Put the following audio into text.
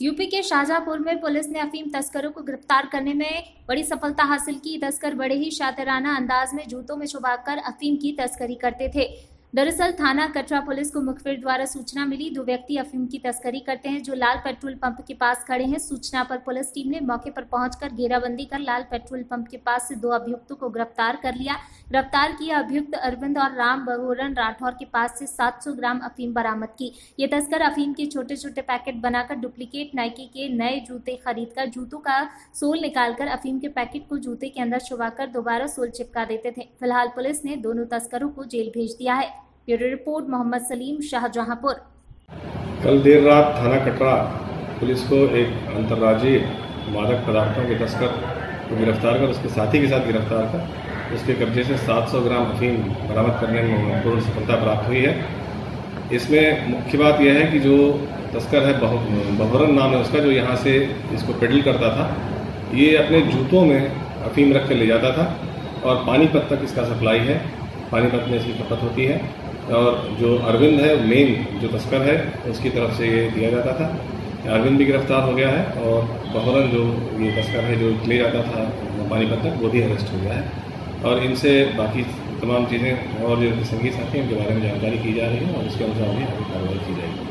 UP के शाहजहापुर में police ने अफीम तस्करों को गिरफ़्तार करने में बड़ी सफलता हासिल की। तस्कर बड़े ही शातराना अंदाज में जूतों में छुपाकर अफीम की तस्करी करते थे। दरअसल थाना कटरा पुलिस को मुखबिर द्वारा सूचना मिली। दो व्यक्ति अफीम की तस्करी करते हैं, जो लाल पेट्रोल पंप के पास खड़े हैं। सूचना पर पुलिस टीम ने मौके पर पहुंचकर घेराबंदी कर लाल पेट्रोल पंप के पास से दो अभियुक्तों को गिरफ़्तार कर लिया। गिरफ़्तार किया अभियुक्त अरविंद और राम बहोरन राठौर के पास से 700 ग्राम अफीम बरामद की। ये तस्कर अफीम के छोटे छोटे पैकेट बनाकर डुप्लीकेट नाइकी के नए जूते खरीदकर जूतों का सोल निकालकर अफीम के पैकेट को जूते के अंदर छुपाकर दोबारा सोल चिपका देते थे। फ़िलहाल पुलिस ने दोनों तस्करों को जेल भेज दिया है। Bureau report, Mohammad Salim Shahjahanpur. कल देर रात थाना कटरा पुलिस को एक अंतर्राज्यीय मादक पदार्थों के तस्कर को गिरफ़्तार कर, उसके साथी के साथ गिरफ़्तार कर, उसके कब्जे से 700 ग्राम अफीम बरामद करने में पूर्ण सफलता प्राप्त हुई है। इसमें मुख्य बात यह है कि जो तस्कर है बहुरन नाम है उसका, जो यहाँ से इसको पेडल करता था, ये अपने जूतों में अफीम रख कर ले जाता था और पानीपत तक इसका सप्लाई है। पानीपत में इसकी खपत होती है। और जो अरविंद है मेन जो तस्कर है, उसकी तरफ़ से ये दिया जाता था अरविंद भी गिरफ़्तार हो गया है और बहरन जो ये तस्कर है, जो ले जाता था पानीपत तक, वो भी अरेस्ट हो गया है। और इनसे बाकी तमाम चीज़ें और जो संगीत साथी हैं, उनके बारे में जानकारी की जा रही है और उसके अनुसार भी कार्रवाई की जाएगी।